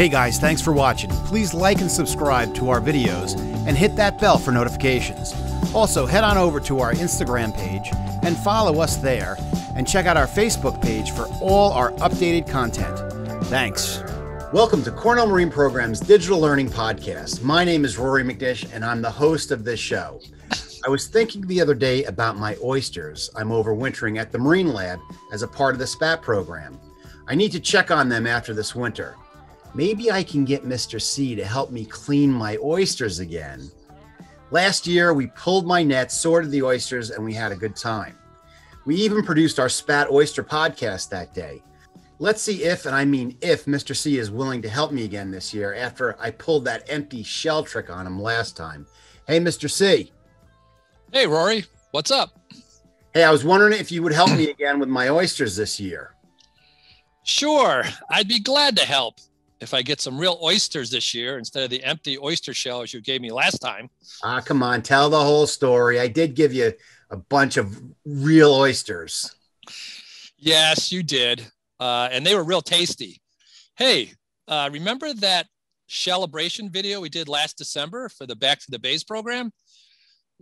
Hey guys, thanks for watching. Please like and subscribe to our videos and hit that bell for notifications. Also, head on over to our Instagram page and follow us there, and check out our Facebook page for all our updated content. Thanks. Welcome to Cornell Marine Program's Digital Learning Podcast. My name is Rory McNish, and I'm the host of this show. I was thinking the other day about my oysters. I'm overwintering at the Marine Lab as a part of the SPAT program. I need to check on them after this winter. Maybe I can get Mr. C to help me clean my oysters again. Last year, we pulled my net, sorted the oysters, and we had a good time. We even produced our Spat Oyster podcast that day. Let's see if, and I mean if, Mr. C is willing to help me again this year after I pulled that empty shell trick on him last time. Hey, Mr. C. Hey, Rory. What's up? Hey, I was wondering if you would help me again with my oysters this year. Sure. I'd be glad to help if I get some real oysters this year instead of the empty oyster shells you gave me last time. Ah, come on, tell the whole story. I did give you a bunch of real oysters. Yes, you did. Uh, and they were real tasty. Hey, uh, remember that Shellabration video we did last December for the Back to the Bays program?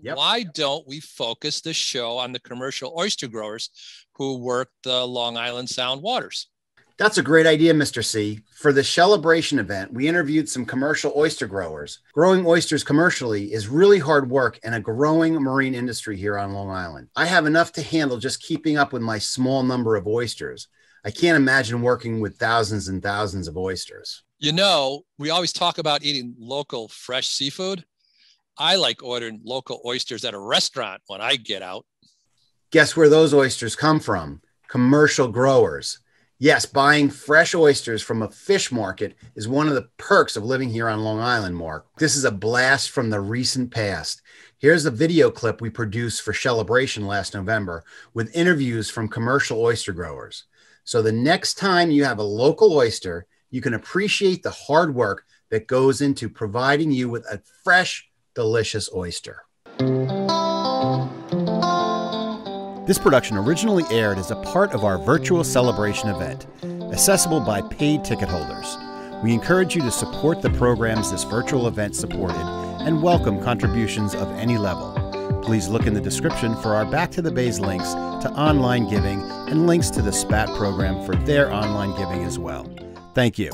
Yep. Why don't we focus the show on the commercial oyster growers who work the Long Island Sound waters? That's a great idea, Mr. C. For the Shellabration event, we interviewed some commercial oyster growers. Growing oysters commercially is really hard work and a growing marine industry here on Long Island. I have enough to handle just keeping up with my small number of oysters. I can't imagine working with thousands and thousands of oysters. You know, we always talk about eating local fresh seafood. I like ordering local oysters at a restaurant when I get out. Guess where those oysters come from? Commercial growers. Yes, buying fresh oysters from a fish market is one of the perks of living here on Long Island, Mark. This is a blast from the recent past. Here's a video clip we produced for Shellabration last November with interviews from commercial oyster growers. So the next time you have a local oyster, you can appreciate the hard work that goes into providing you with a fresh, delicious oyster. This production originally aired as a part of our virtual Shellabration event, accessible by paid ticket holders. We encourage you to support the programs this virtual event supported and welcome contributions of any level. Please look in the description for our Back to the Bays links to online giving and links to the SPAT program for their online giving as well. Thank you.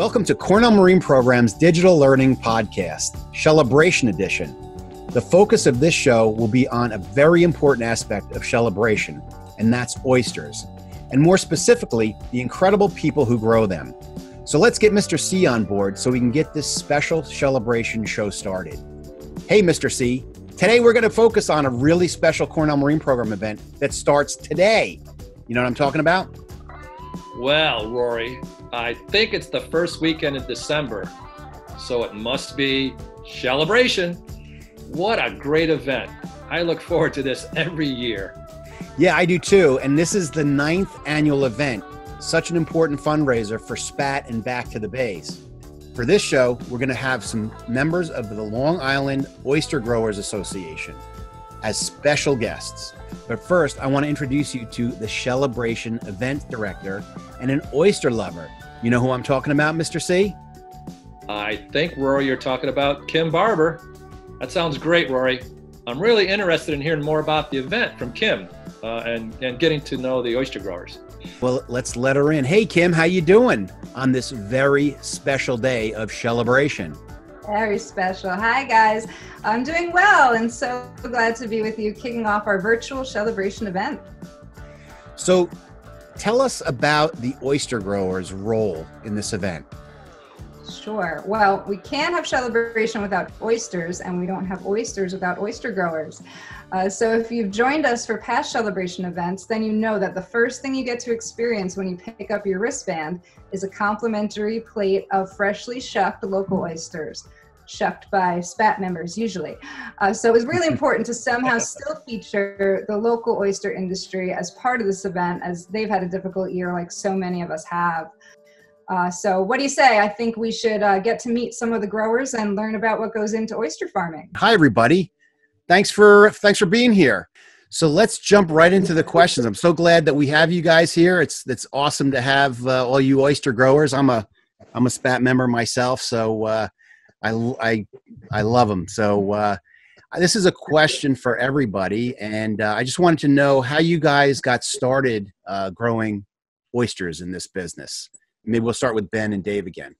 Welcome to Cornell Marine Program's Digital Learning Podcast, Shellabration Edition. The focus of this show will be on a very important aspect of Shellabration, and that's oysters, and more specifically, the incredible people who grow them. So let's get Mr. C on board so we can get this special Shellabration show started. Hey, Mr. C, today we're going to focus on a really special Cornell Marine Program event that starts today. You know what I'm talking about? Well, Rory, I think it's the first weekend in December, so it must be Shellabration. What a great event! I look forward to this every year. Yeah, I do too. And this is the ninth annual event, such an important fundraiser for SPAT and Back to the Bays. For this show, we're going to have some members of the Long Island Oyster Growers Association as special guests. But first, I want to introduce you to the Shellabration event director and an oyster lover. You know who I'm talking about, Mr. C? I think, Rory, you're talking about Kim Barbour. That sounds great, Rory. I'm really interested in hearing more about the event from Kim uh, and, and getting to know the oyster growers. Well, let's let her in. Hey, Kim, how you doing on this very special day of Shellabration? Very special. Hi, guys. I'm doing well and so glad to be with you kicking off our virtual Shellabration event. So, Tell us about the oyster growers' role in this event. Sure. Well, we can't have Shellabration without oysters, and we don't have oysters without oyster growers. Uh, so, if you've joined us for past Shellabration events, then you know that the first thing you get to experience when you pick up your wristband is a complimentary plate of freshly shucked local oysters shucked by SPAT members usually. Uh, so it was really important to somehow still feature the local oyster industry as part of this event, as they've had a difficult year, like so many of us have. Uh, so, what do you say? I think we should uh, get to meet some of the growers and learn about what goes into oyster farming. Hi, everybody. Thanks for thanks for being here. So let's jump right into the questions. I'm so glad that we have you guys here. It's it's awesome to have uh, all you oyster growers. I'm a I'm a SPAT member myself, so uh, I I I love them. So uh, this is a question for everybody, and uh, I just wanted to know how you guys got started uh, growing oysters in this business. Maybe we'll start with Ben and Dave again.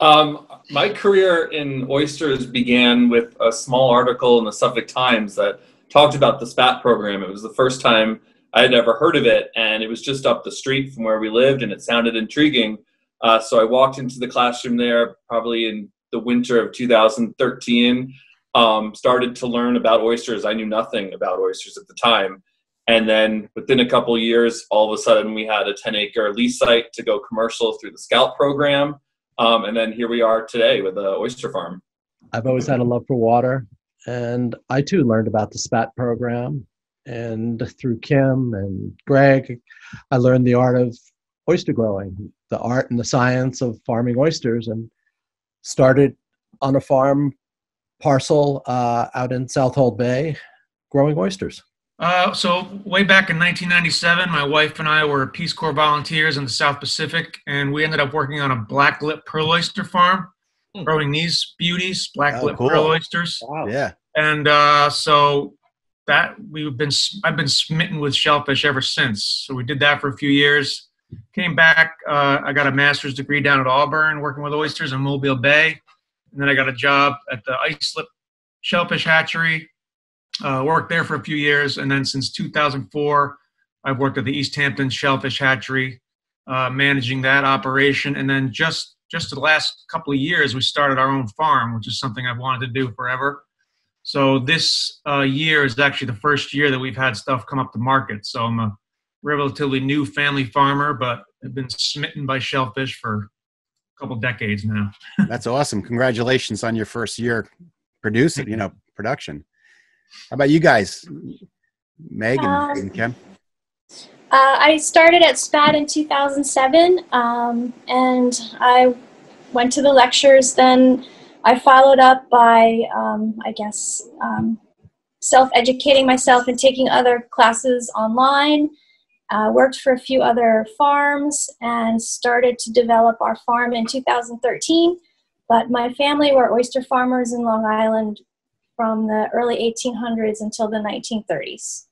Um, my career in oysters began with a small article in the Suffolk Times that talked about the SPAT program. It was the first time I had ever heard of it, and it was just up the street from where we lived, and it sounded intriguing. Uh, so I walked into the classroom there probably in the winter of 2013, um, started to learn about oysters. I knew nothing about oysters at the time. And then within a couple years, all of a sudden we had a 10 acre lease site to go commercial through the Scout program. Um, and then here we are today with the oyster farm. I've always had a love for water, and I too learned about the SPAT program. And through Kim and Greg, I learned the art of oyster growing, the art and the science of farming oysters, and started on a farm parcel uh, out in Southold Bay growing oysters. Uh, so way back in 1997, my wife and I were Peace Corps volunteers in the South Pacific, and we ended up working on a black lip pearl oyster farm, hmm. growing these beauties, black oh, lip cool. pearl oysters. Wow. Yeah. And uh, so that we've been, I've been smitten with shellfish ever since. So we did that for a few years. Came back. Uh, I got a master's degree down at Auburn, working with oysters in Mobile Bay, and then I got a job at the Islip Shellfish Hatchery uh, worked there for a few years, and then since 2004, I've worked at the East Hampton Shellfish Hatchery, uh, managing that operation. And then just just the last couple of years, we started our own farm, which is something I've wanted to do forever. So this uh, year is actually the first year that we've had stuff come up to market. So I'm a relatively new family farmer, but I've been smitten by shellfish for a couple decades now. That's awesome! Congratulations on your first year producing, you know, production. How about you guys, Meg and, um, and Kim? Uh, I started at SPAT in 2007, um, and I went to the lectures. Then I followed up by, um, I guess, um, self educating myself and taking other classes online. Uh, worked for a few other farms and started to develop our farm in 2013. But my family were oyster farmers in Long Island from the early 1800s until the 1930s.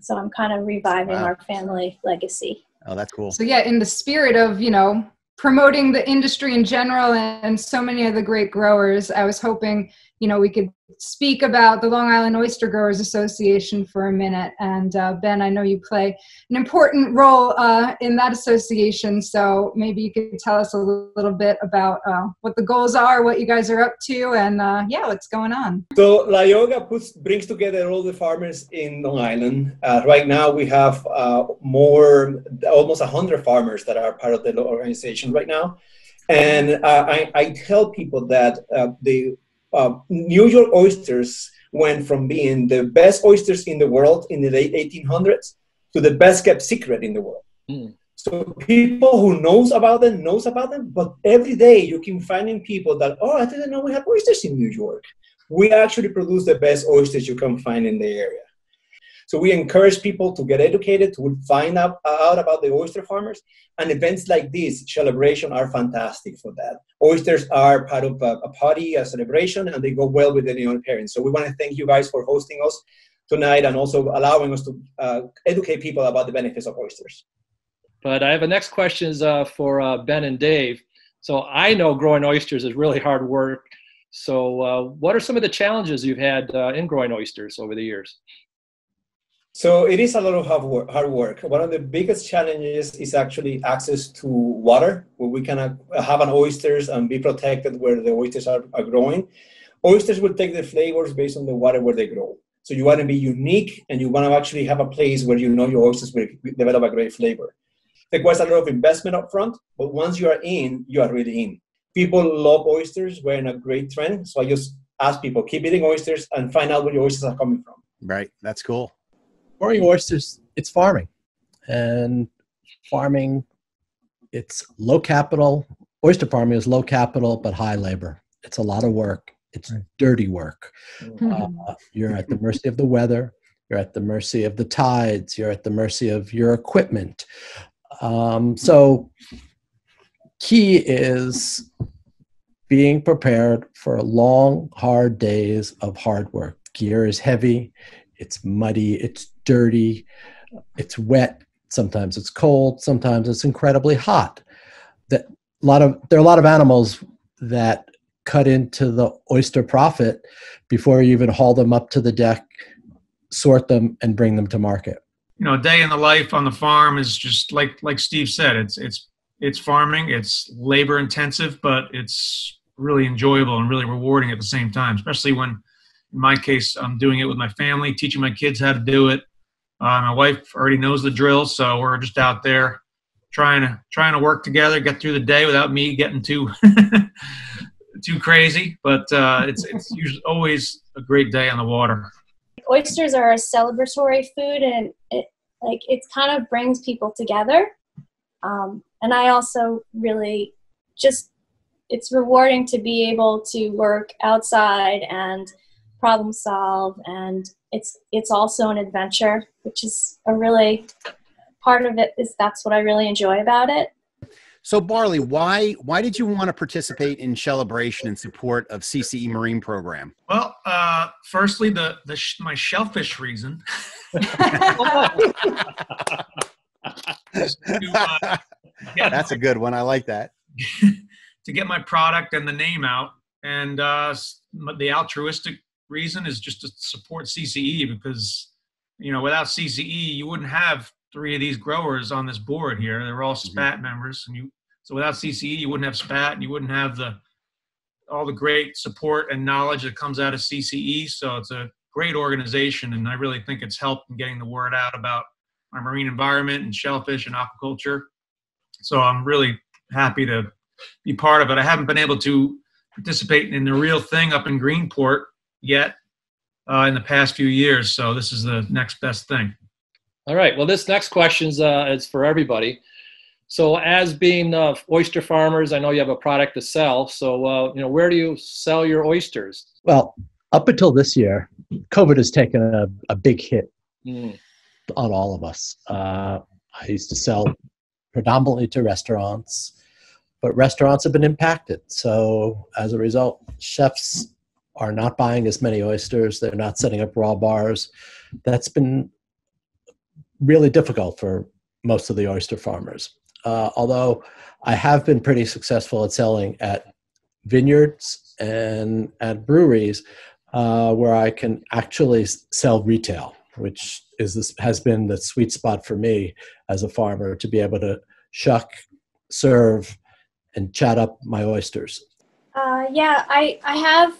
So I'm kind of reviving wow. our family legacy. Oh, that's cool. So yeah, in the spirit of, you know, promoting the industry in general and so many of the great growers, I was hoping you know, we could speak about the Long Island Oyster Growers Association for a minute. And uh, Ben, I know you play an important role uh, in that association, so maybe you could tell us a little bit about uh, what the goals are, what you guys are up to, and uh, yeah, what's going on. So LIOGA puts brings together all the farmers in Long Island. Uh, right now, we have uh, more, almost hundred farmers that are part of the organization right now. And I, I, tell people that the uh, New York oysters went from being the best oysters in the world in the late 1800s to the best kept secret in the world. Mm. So people who knows about them knows about them, but every day you can finding people that oh I didn't know we had oysters in New York. We actually produce the best oysters you can find in the area. So we encourage people to get educated, to find out, out about the oyster farmers. And events like this, Shellabration, are fantastic for that. Oysters are part of a, a party, a celebration, and they go well with the young parents. So we want to thank you guys for hosting us tonight and also allowing us to uh, educate people about the benefits of oysters. But I have a next question uh, for uh, Ben and Dave. So I know growing oysters is really hard work. So uh, what are some of the challenges you've had uh, in growing oysters over the years? So it is a lot of hard work. One of the biggest challenges is actually access to water, where we can have an oysters and be protected where the oysters are, are growing. Oysters will take the flavors based on the water where they grow. So you want to be unique, and you want to actually have a place where you know your oysters will develop a great flavor. It requires a lot of investment up front, but once you are in, you are really in. People love oysters. We're in a great trend. So I just ask people keep eating oysters and find out where your oysters are coming from. Right. That's cool growing oysters, it's farming. And farming, it's low capital. Oyster farming is low capital but high labor. It's a lot of work. It's dirty work. Mm-hmm. Uh, you're at the mercy of the weather. you're at the mercy of the tides, you're at the mercy of your equipment. Um, so, key is being prepared for long, hard days of hard work. Gear is heavy, it's muddy, it's dirty, it's wet, sometimes it's cold, sometimes it's incredibly hot. That a lot of there are a lot of animals that cut into the oyster profit before you even haul them up to the deck, sort them, and bring them to market. You know, a day in the life on the farm is just like like Steve said. It's it's it's farming. It's labor intensive, but it's really enjoyable and really rewarding at the same time. Especially when, in my case, I'm doing it with my family, teaching my kids how to do it. Uh, my wife already knows the drill, so we're just out there trying to trying to work together, get through the day without me getting too too crazy, but uh, it's it's usually always a great day on the water. Oysters are a celebratory food, and it like it kind of brings people together. Um, and I also really just it's rewarding to be able to work outside and problem solve, and it's it's also an adventure, which is a really part of it is that's what I really enjoy about it. So Barley, why why did you want to participate in Shellabration in support of CCE Marine Program? Well, uh, firstly, the the sh- my shellfish reason. to, uh, That's a good one. I like that. to get my product and the name out, and uh, the altruistic reason is just to support CCE because you know without CCE you wouldn't have three of these growers on this board here. They're all mm-hmm. SPAT mm-hmm. members, and you so without CCE, you wouldn't have SPAT, and you wouldn't have the all the great support and knowledge that comes out of CCE. So it's a great organization, and I really think it's helped in getting the word out about our marine environment and shellfish and aquaculture. So I'm really happy to be part of it. I haven't been able to participate in the real thing up in Greenport yet uh, in the past few years. So this is the next best thing. All right. Well, this next question is, uh, is for everybody. So, as being uh, oyster farmers, I know you have a product to sell. So, uh, you know, where do you sell your oysters? Well, up until this year, COVID has taken a, a big hit mm. on all of us. Uh, I used to sell predominantly to restaurants, but restaurants have been impacted. So, as a result, chefs are not buying as many oysters. They're not setting up raw bars. That's been really difficult for most of the oyster farmers. Uh, although I have been pretty successful at selling at vineyards and at breweries uh, where I can actually sell retail, which is this, has been the sweet spot for me as a farmer to be able to shuck, serve, and chat up my oysters. Uh, yeah, I, I have.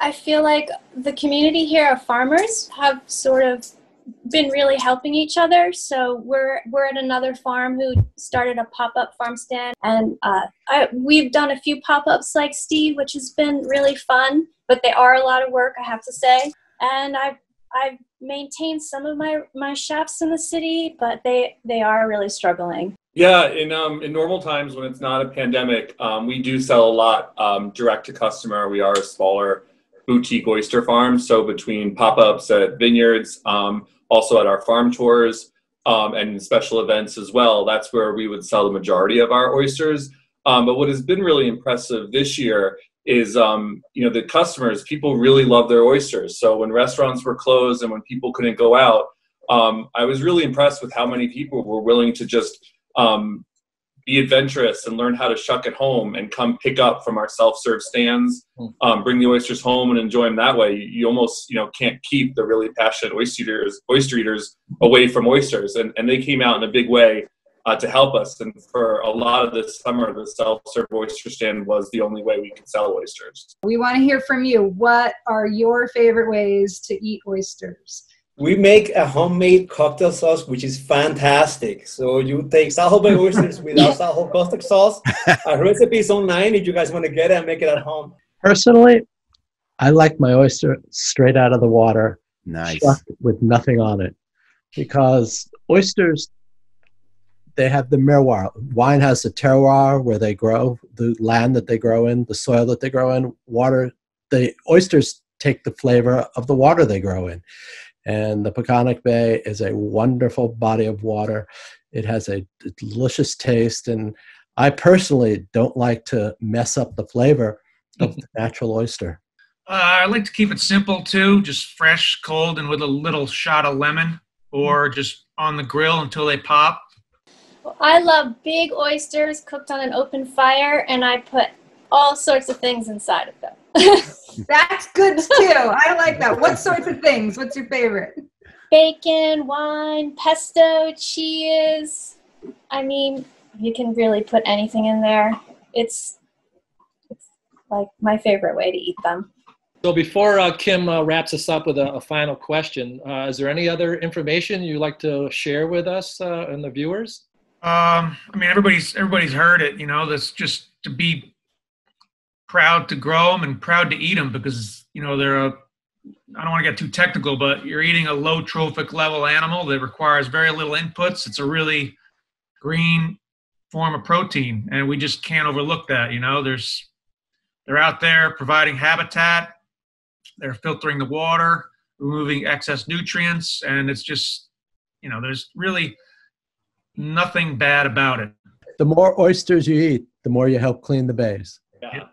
I feel like the community here of farmers have sort of been really helping each other. So we're we're at another farm who started a pop up farm stand, and uh, I, we've done a few pop ups like Steve, which has been really fun. But they are a lot of work, I have to say. And I've I've maintained some of my my chefs in the city, but they they are really struggling. Yeah, in um, in normal times when it's not a pandemic, um, we do sell a lot um, direct to customer. We are a smaller boutique oyster farm, so between pop ups at vineyards, um, also at our farm tours um, and special events as well. That's where we would sell the majority of our oysters. Um, but what has been really impressive this year is um, you know the customers people really love their oysters so when restaurants were closed and when people couldn't go out um, i was really impressed with how many people were willing to just um, be adventurous and learn how to shuck at home and come pick up from our self-serve stands hmm. um, bring the oysters home and enjoy them that way. You almost you know can't keep the really passionate oyster eaters oyster eaters away from oysters. And, and they came out in a big way uh, to help us. And for a lot of this summer the self-serve oyster stand was the only way we could sell oysters. We want to hear from you. What are your favorite ways to eat oysters we make a homemade cocktail sauce, which is fantastic. So you take Saddleback oysters without Saddle caustic sauce. A recipe is online if you guys want to get it and make it at home. Personally, I like my oyster straight out of the water, nice, with nothing on it, because oysters they have the terroir. Wine has the terroir where they grow, the land that they grow in, the soil that they grow in. Water, the oysters take the flavor of the water they grow in And the Peconic Bay is a wonderful body of water. It has a delicious taste, and I personally don't like to mess up the flavor of the natural oyster. Uh, I like to keep it simple too, just fresh, cold, and with a little shot of lemon, or just on the grill until they pop. I love big oysters cooked on an open fire, and I put all sorts of things inside of them. That's good too. I like that. What sorts of things? What's your favorite? Bacon, wine, pesto, cheese. I mean, you can really put anything in there. It's, it's like my favorite way to eat them. So before uh, Kim uh, wraps us up with a, a final question, uh, is there any other information you'd like to share with us uh, and the viewers? Um, I mean, everybody's everybody's heard it. You know, that's just to be proud to grow them and proud to eat them because you know they're a. I don't want to get too technical, but you're eating a low trophic level animal that requires very little inputs. It's a really green form of protein, and we just can't overlook that. You know, there's they're out there providing habitat, they're filtering the water, removing excess nutrients, and it's just you know, there's really nothing bad about it. The more oysters you eat, the more you help clean the bays. Yeah.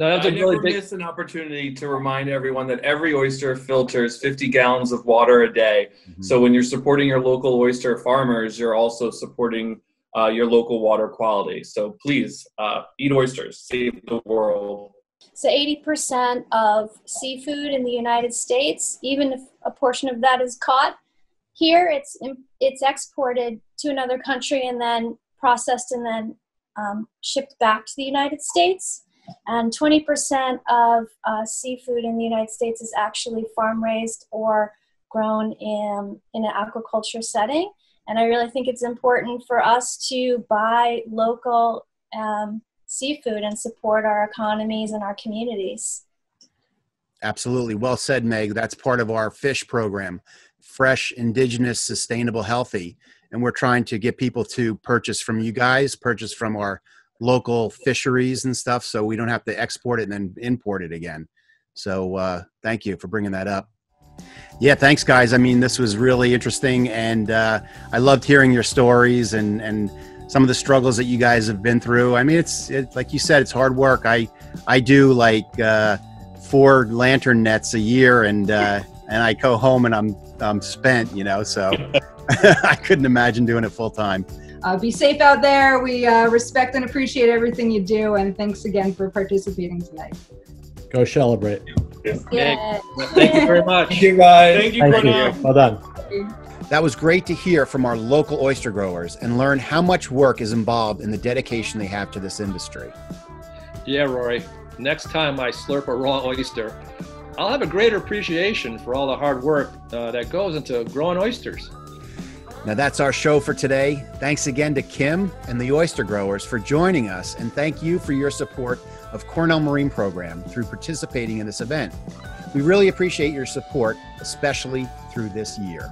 No, that's I a really never big. miss an opportunity to remind everyone that every oyster filters 50 gallons of water a day. Mm-hmm. So when you're supporting your local oyster farmers, you're also supporting uh, your local water quality. So please uh, eat oysters, save the world. So 80% of seafood in the United States, even if a portion of that is caught here, it's it's exported to another country and then processed and then um, shipped back to the United States. And 20% of uh, seafood in the United States is actually farm raised or grown in, in an aquaculture setting. And I really think it's important for us to buy local um, seafood and support our economies and our communities. Absolutely. Well said, Meg. That's part of our fish program fresh, indigenous, sustainable, healthy. And we're trying to get people to purchase from you guys, purchase from our local fisheries and stuff so we don't have to export it and then import it again. So uh, thank you for bringing that up. Yeah, thanks, guys. I mean, this was really interesting, and uh, I loved hearing your stories and and some of the struggles that you guys have been through. I mean, it's it, like you said, it's hard work. I I do like uh, four lantern nets a year, and uh, and I go home and I'm I'm spent, you know. So I couldn't imagine doing it full time. Uh, be safe out there. We uh, respect and appreciate everything you do, and thanks again for participating tonight. Go celebrate. Yeah. Thank you very much. Thank you, guys. Thank you, Thank you. Well done. That was great to hear from our local oyster growers and learn how much work is involved in the dedication they have to this industry. Yeah, Rory. Next time I slurp a raw oyster, I'll have a greater appreciation for all the hard work uh, that goes into growing oysters. Now that's our show for today. Thanks again to Kim and the oyster growers for joining us, and thank you for your support of Cornell Marine Program through participating in this event. We really appreciate your support, especially through this year.